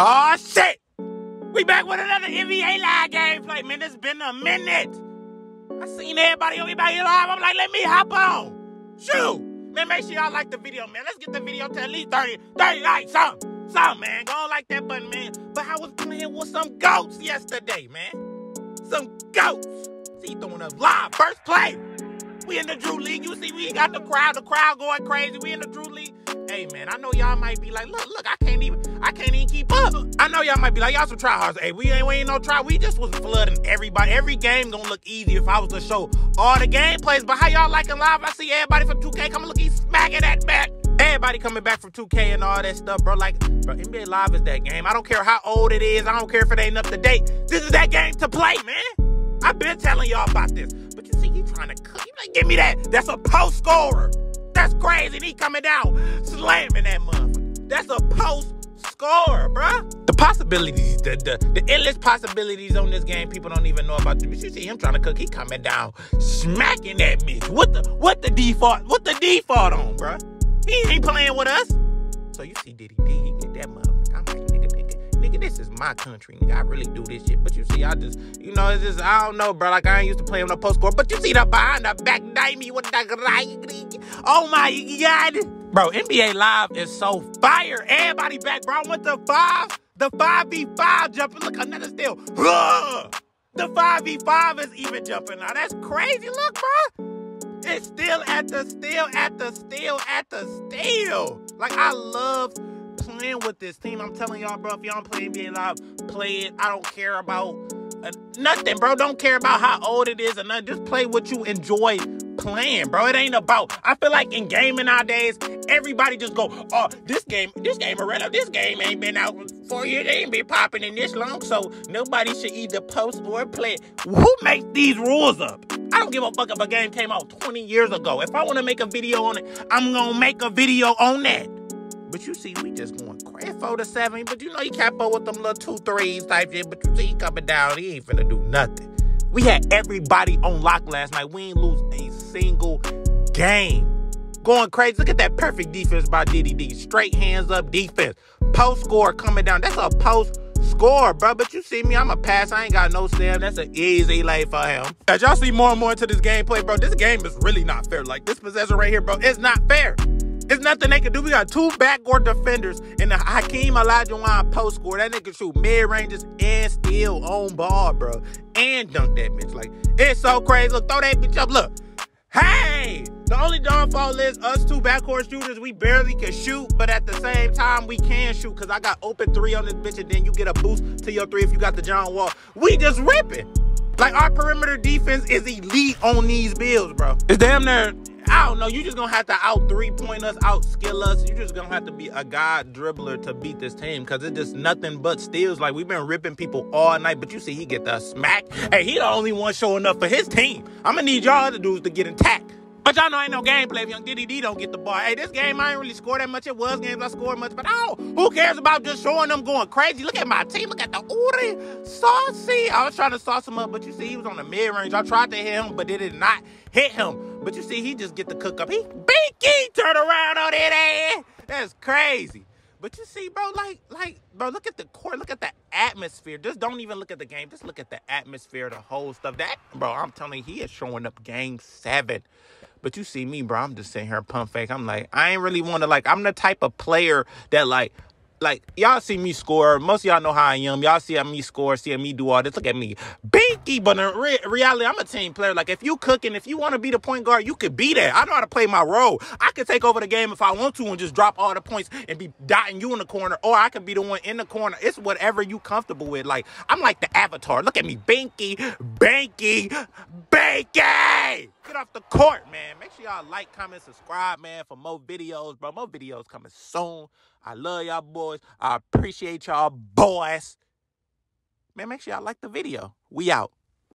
Oh shit! We back with another NBA live gameplay, man. It's been a minute. I seen everybody on NBA live. I'm like, let me hop on. Shoot! Man, make sure y'all like the video, man. Let's get the video to at least 30, 30 likes, something. Something, man. Go on like that button, man. But I was playing with some goats yesterday, man. Some goats. See, throwing us live. First play. We in the Drew League. You see, we got the crowd, the crowd going crazy. We in the Drew League. Hey man, I know y'all might be like, look, look, I can't even, I can't even keep up. I know y'all might be like, y'all some tryhards. Hey, we ain't, we ain't no try. We just was flooding everybody. Every game gonna look easy if I was to show all the gameplays. But how y'all liking live? I see everybody from 2K coming look, he's smacking that back. Everybody coming back from 2K and all that stuff, bro. Like, bro, NBA Live is that game. I don't care how old it is. I don't care if it ain't up to date. This is that game to play, man. I've been telling y'all about this. But you trying to cook. You like, give me that. That's a post scorer. That's crazy. And he coming down, slamming that motherfucker. That's a post score, bruh. The possibilities, the, the the endless possibilities on this game, people don't even know about. But you see him trying to cook. He coming down, smacking that bitch. What the what the default? What the default on, bruh? He ain't playing with us. So you see Diddy D, he get that motherfucker. Nigga, this is my country, nigga. I really do this shit. But you see, I just, you know, it's just, I don't know, bro. Like, I ain't used to play on the post score. But you see the behind the back, me with the Oh my God. Bro, NBA Live is so fire. Everybody back, bro. I went to five. The 5v5 jumping. Look, another steal. The 5v5 is even jumping now. That's crazy. Look, bro. It's still at the still at the still at the still. Like I love playing with this team. I'm telling y'all, bro, if y'all don't play NBA Live, play it. I don't care about uh, nothing, bro. Don't care about how old it is or nothing. Just play what you enjoy playing, bro. It ain't about. I feel like in gaming nowadays, everybody just go, oh, this game, this game already, this game ain't been out for years. It ain't been popping in this long, so nobody should either post or play. Who makes these rules up? I don't give a fuck if a game came out 20 years ago. If I want to make a video on it, I'm gonna make a video on that. But you see, we just going crazy for the seven. But you know, he up with them little two threes type shit. But you see, he coming down. He ain't finna do nothing. We had everybody on lock last night. We ain't lose a single game. Going crazy. Look at that perfect defense by DDD. Straight hands up defense. Post score coming down. That's a post score, bro. But you see me, I'm a pass. I ain't got no stem. That's an easy lay for him. As y'all see more and more into this gameplay, bro, this game is really not fair. Like this possession right here, bro, it's not fair. It's nothing they can do. We got two backcourt defenders in the Hakeem Olajuwon post score. That nigga shoot mid ranges and still on ball, bro, and dunk that bitch. Like it's so crazy. Look, throw that bitch up. Look, hey. The only downfall is us two backcourt shooters, we barely can shoot, but at the same time, we can shoot because I got open three on this bitch, and then you get a boost to your three if you got the John Wall. We just ripping. Like our perimeter defense is elite on these bills, bro. It's damn near I don't know. You just gonna have to out three point us, out skill us. You just gonna have to be a god dribbler to beat this team because it's just nothing but steals. Like we've been ripping people all night, but you see he get the smack. Hey, he the only one showing up for his team. I'm gonna need y'all other dudes to get intact. But y'all know ain't no gameplay if Young Diddy D don't get the ball. Hey, this game I ain't really scored that much. It was games I scored much, but oh, who cares about just showing them going crazy? Look at my team. Look at the Uri saucy. I was trying to sauce him up, but you see he was on the mid range. I tried to hit him, but it did not hit him. But you see, he just get the cook up. He binky turn around on that ass. That's crazy. But you see, bro, like, like, bro, look at the court, look at the atmosphere. Just don't even look at the game. Just look at the atmosphere, the whole stuff. That, bro, I'm telling you, he is showing up game seven. But you see me, bro, I'm just sitting here pump fake. I'm like, I ain't really want to, like, I'm the type of player that, like, like y'all see me score. Most y'all know how I am. Y'all see me score, see me do all this. Look at me, binky. But in re- reality, I'm a team player. Like if you cooking, if you want to be the point guard, you could be there. I know how to play my role. I could take over the game if I want to and just drop all the points and be dotting you in the corner, or I could be the one in the corner. It's whatever you comfortable with. Like I'm like the avatar. Look at me, binky, banky, Get off the court, man. Make sure y'all like, comment, subscribe, man, for more videos, bro. More videos coming soon. I love y'all boys. I appreciate y'all boys. Man, make sure y'all like the video. We out.